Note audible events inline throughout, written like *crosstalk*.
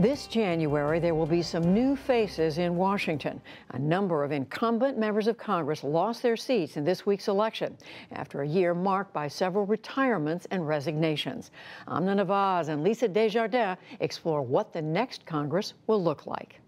This January, there will be some new faces in Washington. A number of incumbent members of Congress lost their seats in this week's election after a year marked by several retirements and resignations. Amna Nawaz and Lisa Desjardins explore what the next Congress will look like.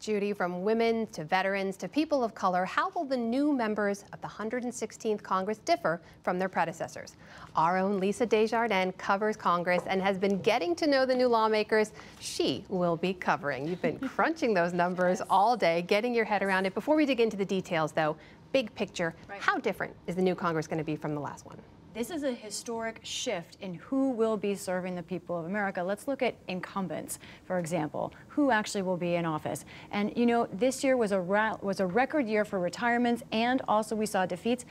Judy, from women to veterans to people of color, how will the new members of the 116th Congress differ from their predecessors? Our own Lisa Desjardins covers Congress and has been getting to know the new lawmakers she will be covering. You've been *laughs* crunching those numbers all day, getting your head around it. Before we dig into the details, though, big picture, right. how different is the new Congress going to be from the last one? This is a historic shift in who will be serving the people of America. Let's look at incumbents, for example, who actually will be in office. And you know, this year was a was a record year for retirements, and also we saw defeats.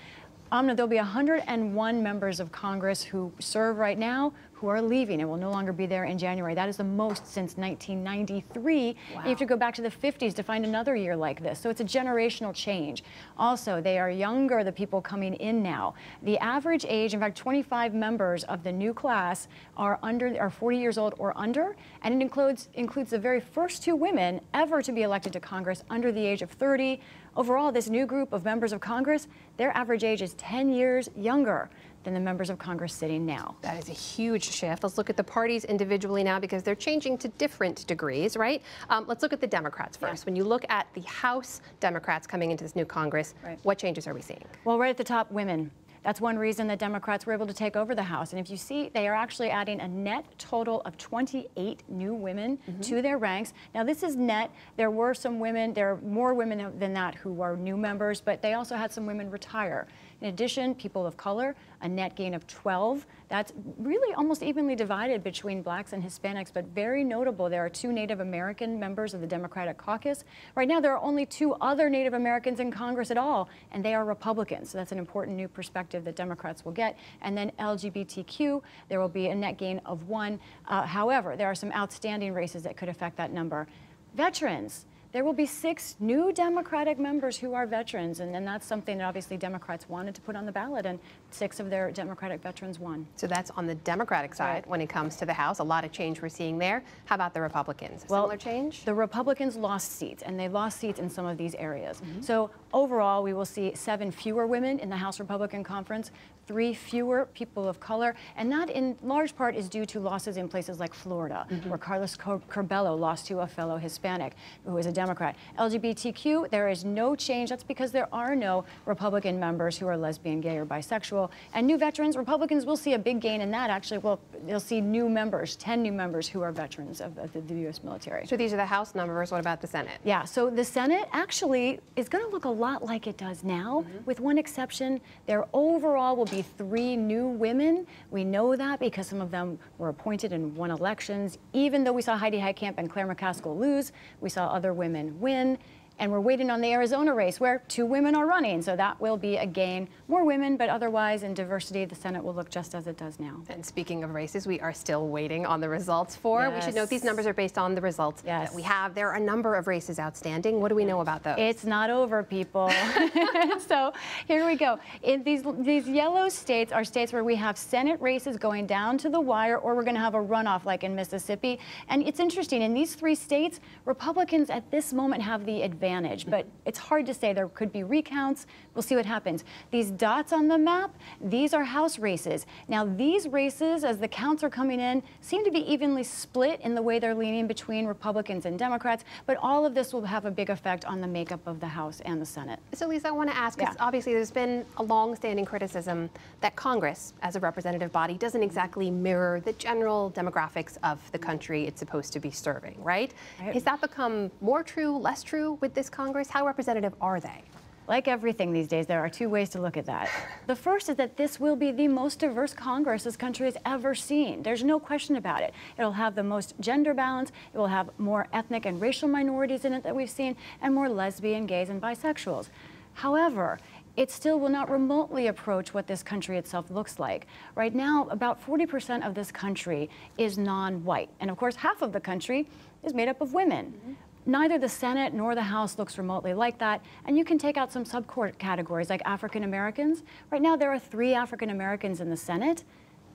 Amna, there'll be 101 members of Congress who serve right now who are leaving and will no longer be there in January. That is the most since 1993. Wow. You have to go back to the 50s to find another year like this. So it's a generational change. Also, they are younger, the people coming in now. The average age, in fact, 25 members of the new class are under are 40 years old or under, and it includes includes the very first two women ever to be elected to Congress under the age of 30. Overall, this new group of members of Congress, their average age is 10 years younger than the members of Congress sitting now. That is a huge shift. Let's look at the parties individually now because they're changing to different degrees, right? Um, let's look at the Democrats first. Yeah. When you look at the House Democrats coming into this new Congress, right. what changes are we seeing? Well, right at the top, women. That's one reason that Democrats were able to take over the House. And if you see, they are actually adding a net total of 28 new women mm -hmm. to their ranks. Now, this is net. There were some women, there are more women than that who are new members, but they also had some women retire. In addition, people of color, a net gain of 12. That's really almost evenly divided between blacks and Hispanics, but very notable. There are two Native American members of the Democratic caucus. Right now, there are only two other Native Americans in Congress at all, and they are Republicans. So that's an important new perspective that Democrats will get. And then LGBTQ, there will be a net gain of one. Uh, however, there are some outstanding races that could affect that number. Veterans, there will be six new Democratic members who are veterans, and then that's something that obviously Democrats wanted to put on the ballot, and six of their Democratic veterans won. So that's on the Democratic side right. when it comes to the House. A lot of change we're seeing there. How about the Republicans? Well, Similar change? The Republicans lost seats, and they lost seats in some of these areas. Mm -hmm. So overall, we will see seven fewer women in the House Republican Conference, three fewer people of color, and that in large part is due to losses in places like Florida, mm -hmm. where Carlos Curbelo lost to a fellow Hispanic who is a Democrat. LGBTQ, there is no change. That's because there are no Republican members who are lesbian, gay, or bisexual. And new veterans, Republicans will see a big gain in that. Actually, well, they'll see new members, 10 new members who are veterans of, of the, the U.S. military. So these are the House numbers. What about the Senate? Yeah, so the Senate actually is going to look a lot like it does now, mm -hmm. with one exception. There overall will be three new women. We know that because some of them were appointed and won elections. Even though we saw Heidi Heitkamp and Claire McCaskill lose, we saw other women win. And we're waiting on the Arizona race where two women are running. So that will be a gain. More women, but otherwise in diversity, the Senate will look just as it does now. And speaking of races, we are still waiting on the results for. Yes. We should note these numbers are based on the results yes. that we have. There are a number of races outstanding. What do we know about those? It's not over, people. *laughs* so here we go. In these, these yellow states are states where we have Senate races going down to the wire or we're going to have a runoff like in Mississippi. And it's interesting. In these three states, Republicans at this moment have the advantage advantage, but it's hard to say. There could be recounts. We'll see what happens. These dots on the map, these are House races. Now, these races, as the counts are coming in, seem to be evenly split in the way they're leaning between Republicans and Democrats, but all of this will have a big effect on the makeup of the House and the Senate. So, Lisa, I want to ask, because yeah. obviously there's been a long-standing criticism that Congress, as a representative body, doesn't exactly mirror the general demographics of the country it's supposed to be serving, right? right. Has that become more true, less true with this Congress? How representative are they? Like everything these days, there are two ways to look at that. The first is that this will be the most diverse Congress this country has ever seen. There's no question about it. It'll have the most gender balance, it will have more ethnic and racial minorities in it that we've seen, and more lesbian, gays, and bisexuals. However, it still will not remotely approach what this country itself looks like. Right now, about 40% of this country is non-white. And of course, half of the country is made up of women. Mm -hmm. Neither the Senate nor the House looks remotely like that, and you can take out some subcourt categories like African Americans. Right now, there are three African Americans in the Senate.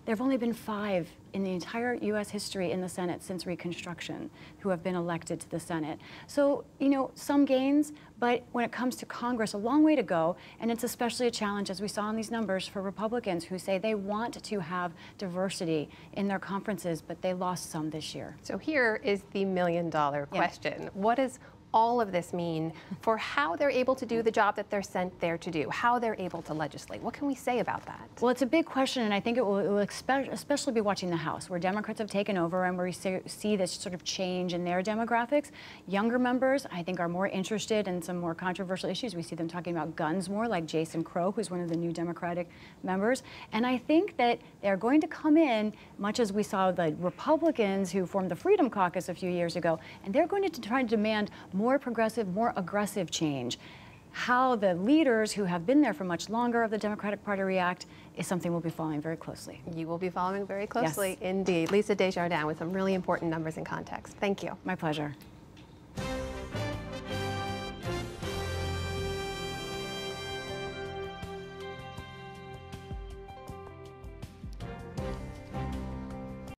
There have only been five in the entire U.S. history in the Senate since Reconstruction who have been elected to the Senate. So, you know, some gains, but when it comes to Congress, a long way to go. And it's especially a challenge, as we saw in these numbers, for Republicans who say they want to have diversity in their conferences, but they lost some this year. So here is the million dollar question. Yeah. What is all of this mean for how they're able to do the job that they're sent there to do, how they're able to legislate? What can we say about that? Well, it's a big question, and I think it will, it will especially be watching the House, where Democrats have taken over and where we see this sort of change in their demographics. Younger members, I think, are more interested in some more controversial issues. We see them talking about guns more, like Jason Crow, who's one of the new Democratic members. And I think that they're going to come in, much as we saw the Republicans who formed the Freedom Caucus a few years ago, and they're going to try to demand more more progressive, more aggressive change. How the leaders who have been there for much longer of the Democratic Party react is something we'll be following very closely. You will be following very closely yes. indeed. Lisa Desjardins with some really important numbers and context. Thank you. My pleasure.